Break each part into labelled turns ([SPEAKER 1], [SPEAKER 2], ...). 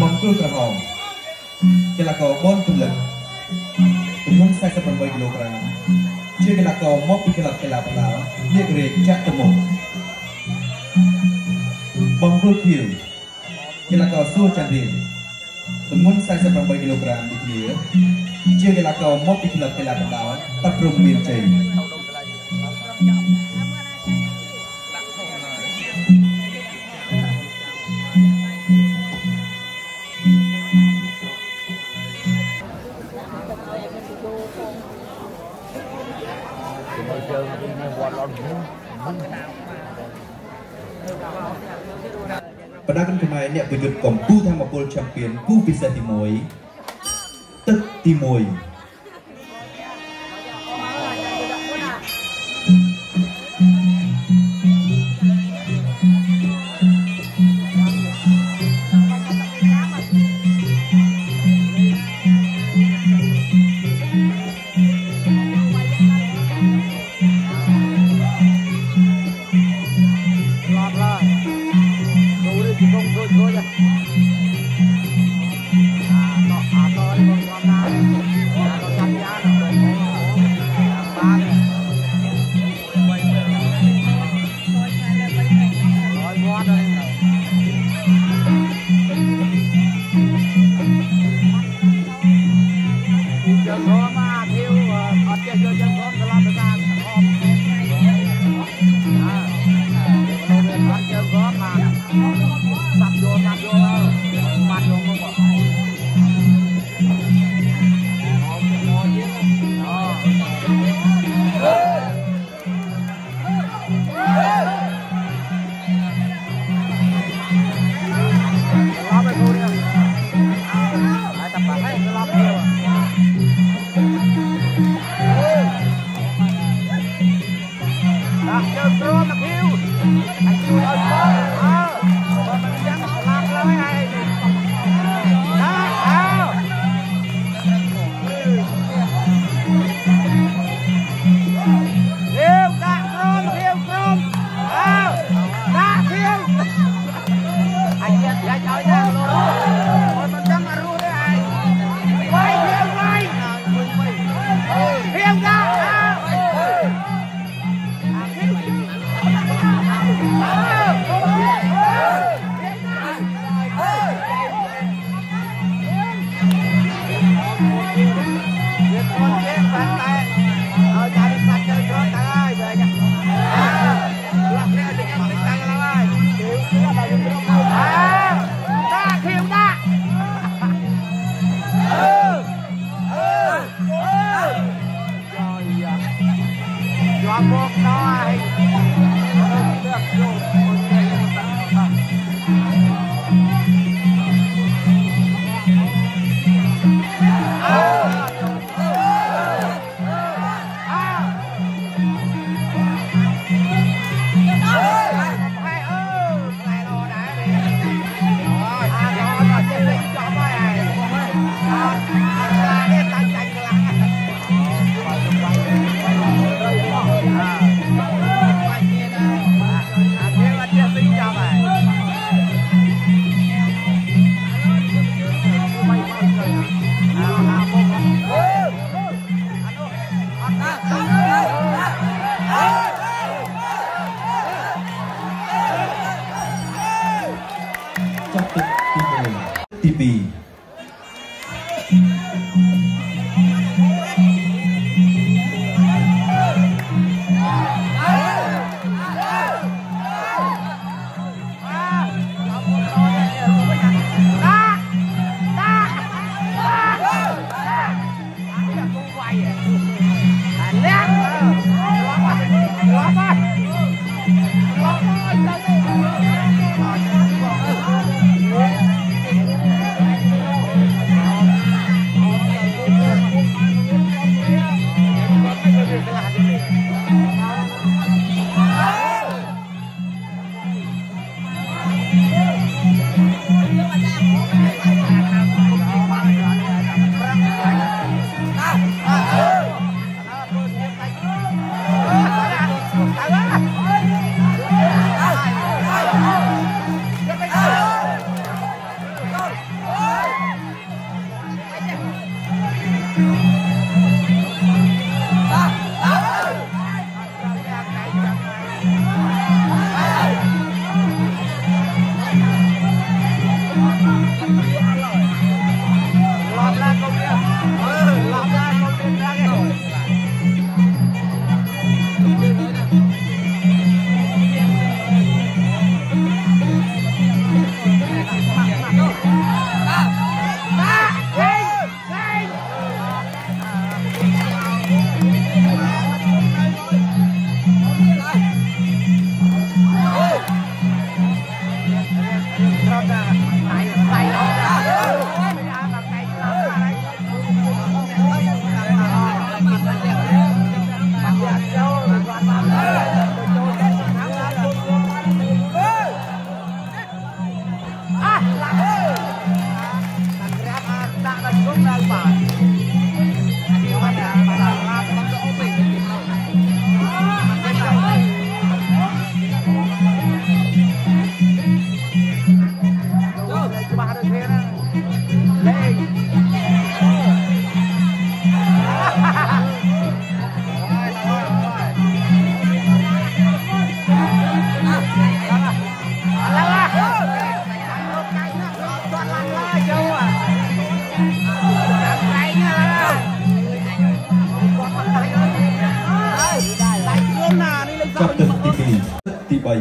[SPEAKER 1] បងគ្រូក្រហមកីឡាករបនពលិតទម្ងន់48គីឡូក្រាមជាកីឡាករមកពីក្លឹបកីឡាបណ្ដាលលាករេចាក់តមុខបងគ្រូខៀវកីឡាករសួរចន្ទរៀនទម្ងន់48គីឡូក្រាមដូចគ្នាជាកីឡាករមកពីក្លឹបកីឡាបណ្ដាលតាព្រំមានជ័យ បដាកម្មខ្មែរអ្នកប្រយុទ្ធកម្ពុជាធម្មពលឆាំពៀនគូពិសេសទី1ទឹកទី1
[SPEAKER 2] kapten TPI
[SPEAKER 1] Tibai.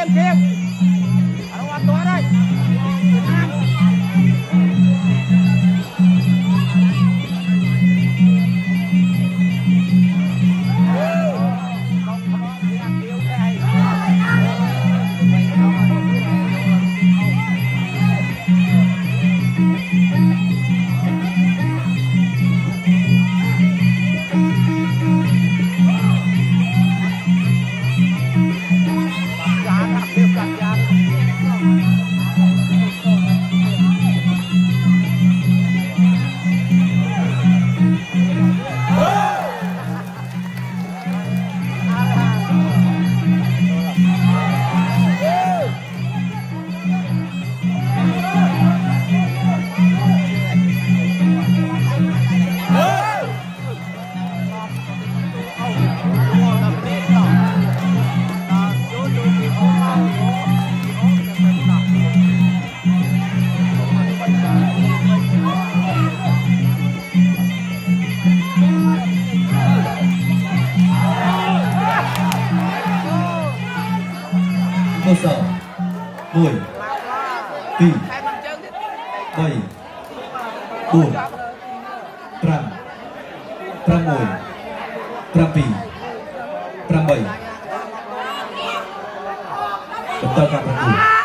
[SPEAKER 1] Pega ele, pega. Prabi Prambai Betul Kak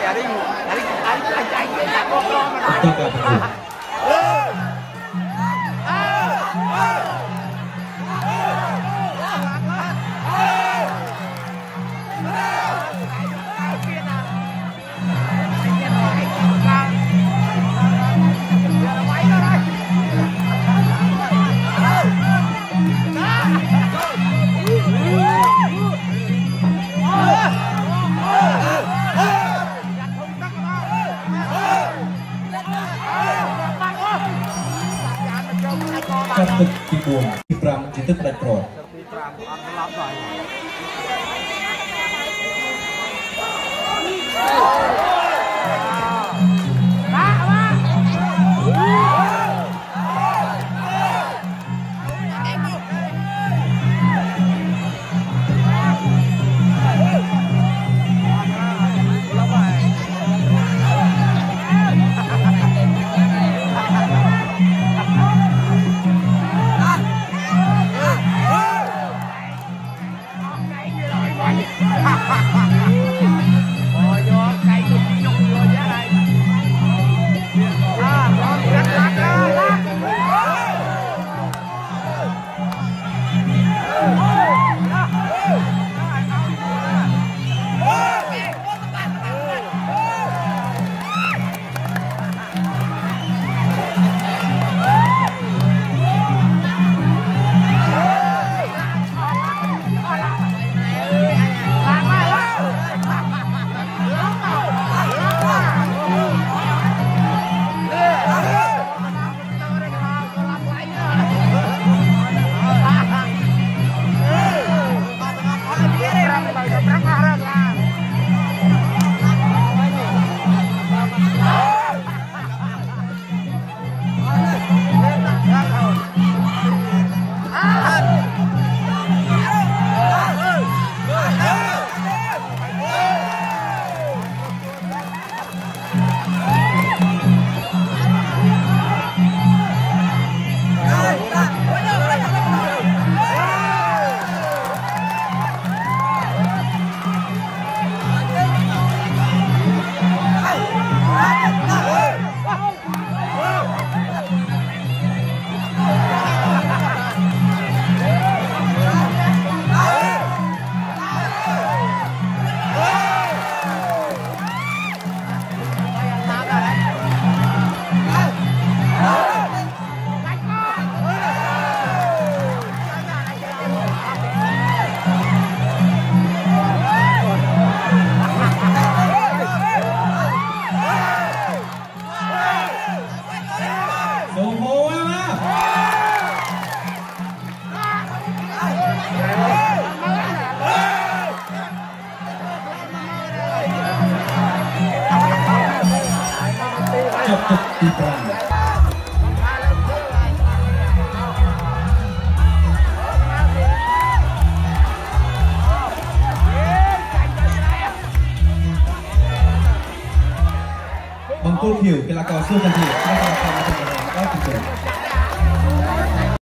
[SPEAKER 1] やれんやれんあいあいあいあいあい。あいあい Thank you.